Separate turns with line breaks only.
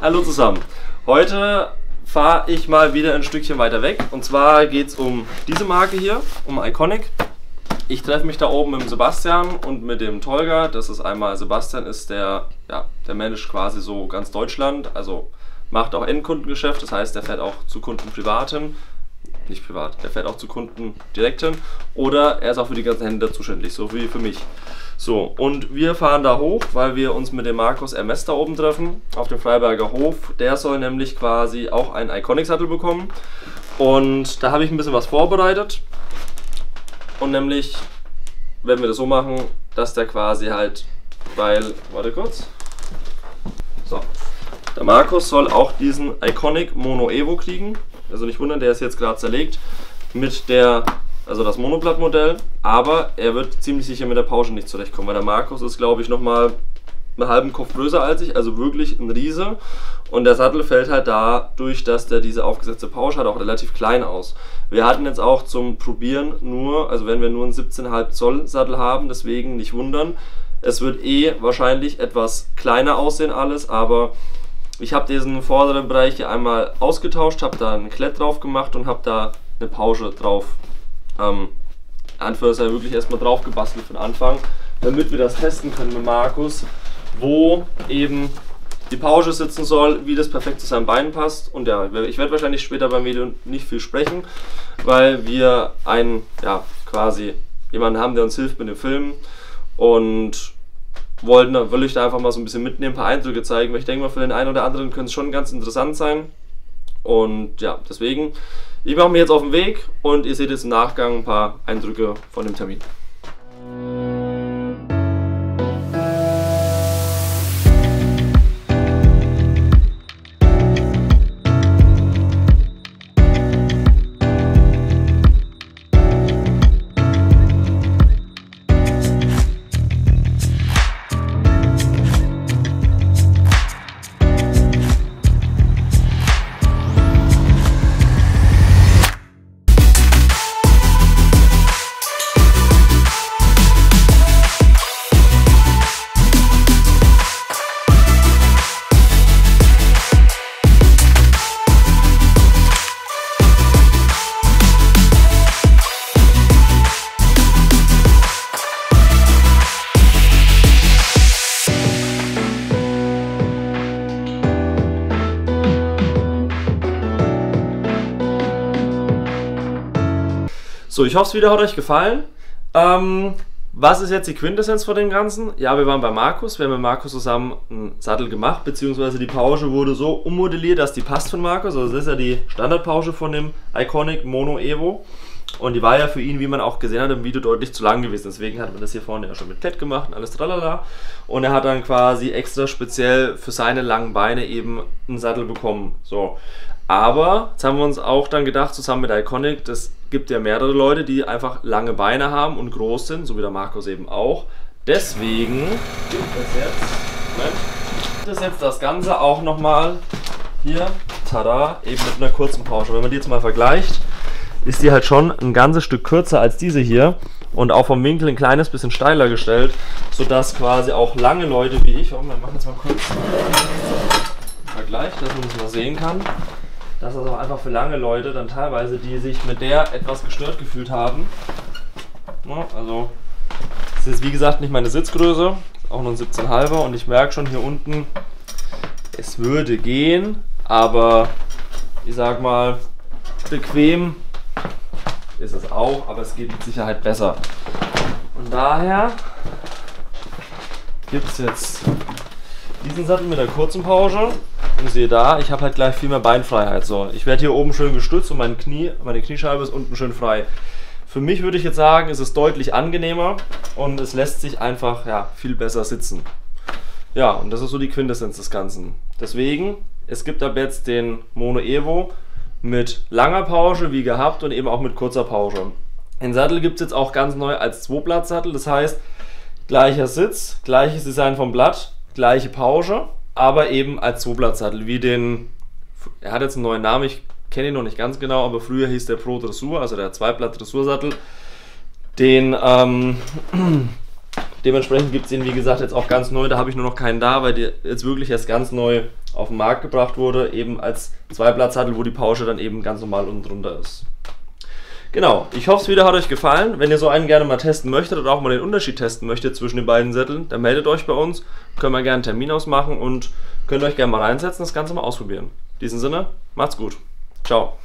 Hallo zusammen. Heute fahre ich mal wieder ein Stückchen weiter weg. Und zwar geht es um diese Marke hier, um Iconic. Ich treffe mich da oben mit dem Sebastian und mit dem Tolga. Das ist einmal, Sebastian ist der, ja, der managt quasi so ganz Deutschland. Also macht auch Endkundengeschäft, das heißt, der fährt auch zu Kunden privat hin. Nicht privat, der fährt auch zu Kunden direkt hin. Oder er ist auch für die ganzen Händler zuständig, so wie für mich. So, und wir fahren da hoch, weil wir uns mit dem Markus MS da oben treffen, auf dem Freiberger Hof. Der soll nämlich quasi auch einen Iconic-Sattel bekommen. Und da habe ich ein bisschen was vorbereitet. Und nämlich werden wir das so machen, dass der quasi halt, weil, warte kurz. So, der Markus soll auch diesen Iconic Mono Evo kriegen. Also nicht wundern, der ist jetzt gerade zerlegt. Mit der also das Monoblattmodell, aber er wird ziemlich sicher mit der Pauschel nicht zurechtkommen, weil der Markus ist, glaube ich, nochmal einen halben Kopf größer als ich, also wirklich ein Riese. Und der Sattel fällt halt dadurch, dass der diese aufgesetzte Pausch hat, auch relativ klein aus. Wir hatten jetzt auch zum Probieren nur, also wenn wir nur einen 17,5 Zoll Sattel haben, deswegen nicht wundern. Es wird eh wahrscheinlich etwas kleiner aussehen alles, aber ich habe diesen vorderen Bereich hier einmal ausgetauscht, habe da ein Klett drauf gemacht und habe da eine Pausche drauf ähm, Anführungszeichen wirklich erstmal drauf gebastelt den Anfang, damit wir das testen können mit Markus, wo eben die Pausche sitzen soll, wie das perfekt zu seinem Bein passt. Und ja, ich werde wahrscheinlich später beim Video nicht viel sprechen, weil wir einen, ja, quasi jemanden haben, der uns hilft mit dem Filmen und wollten, will ich da einfach mal so ein bisschen mitnehmen, ein paar Eindrücke zeigen, weil ich denke mal, für den einen oder anderen könnte es schon ganz interessant sein. Und ja, deswegen ich mache mich jetzt auf den Weg und ihr seht jetzt im Nachgang ein paar Eindrücke von dem Termin. So, ich hoffe, das Video hat euch gefallen. Ähm, was ist jetzt die Quintessenz von dem Ganzen? Ja, wir waren bei Markus, wir haben mit Markus zusammen einen Sattel gemacht, beziehungsweise die Pausche wurde so ummodelliert, dass die passt von Markus. Also das ist ja die Standardpausche von dem Iconic Mono Evo. Und die war ja für ihn, wie man auch gesehen hat im Video, deutlich zu lang gewesen. Deswegen hat man das hier vorne ja schon mit Klett gemacht und alles tralala. Und er hat dann quasi extra speziell für seine langen Beine eben einen Sattel bekommen. So. Aber jetzt haben wir uns auch dann gedacht, zusammen mit Iconic, das gibt ja mehrere Leute, die einfach lange Beine haben und groß sind, so wie der Markus eben auch. Deswegen gibt es jetzt, gibt es jetzt das Ganze auch nochmal hier, tada, eben mit einer kurzen Pausche. Wenn man die jetzt mal vergleicht, ist die halt schon ein ganzes Stück kürzer als diese hier und auch vom Winkel ein kleines bisschen steiler gestellt, sodass quasi auch lange Leute wie ich, oh, wir machen jetzt mal kurz einen Vergleich, dass man das mal sehen kann dass das auch einfach für lange Leute dann teilweise, die sich mit der etwas gestört gefühlt haben, ne, also es ist wie gesagt nicht meine Sitzgröße, auch nur ein 17,5er und ich merke schon hier unten, es würde gehen, aber ich sag mal, bequem ist es auch, aber es geht mit Sicherheit besser. Und daher gibt es jetzt diesen Sattel mit der kurzen Pause und sehe da, ich habe halt gleich viel mehr Beinfreiheit. So, ich werde hier oben schön gestützt und mein Knie, meine Kniescheibe ist unten schön frei. Für mich würde ich jetzt sagen, ist es deutlich angenehmer und es lässt sich einfach ja, viel besser sitzen. Ja, und das ist so die Quintessenz des Ganzen. Deswegen, es gibt ab jetzt den Mono Evo mit langer Pause wie gehabt und eben auch mit kurzer Pause. Den Sattel gibt es jetzt auch ganz neu als Zweiblattsattel, das heißt gleicher Sitz, gleiches Design vom Blatt, gleiche Pause aber eben als Zweiblattsattel, wie den, er hat jetzt einen neuen Namen, ich kenne ihn noch nicht ganz genau, aber früher hieß der Pro Dressur, also der Zweiblatt Dressursattel. Den ähm, Dementsprechend gibt es den, wie gesagt, jetzt auch ganz neu. Da habe ich nur noch keinen da, weil der jetzt wirklich erst ganz neu auf den Markt gebracht wurde. Eben als Zweiblattsattel, wo die Pausche dann eben ganz normal unten drunter ist. Genau, ich hoffe, das Video hat euch gefallen. Wenn ihr so einen gerne mal testen möchtet oder auch mal den Unterschied testen möchtet zwischen den beiden Sätteln, dann meldet euch bei uns. Können wir gerne einen Termin ausmachen und könnt euch gerne mal reinsetzen, das Ganze mal ausprobieren. In diesem Sinne, macht's gut. Ciao.